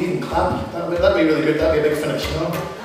even clap. That'd be, that'd be really good. That'd be a big finish, you know?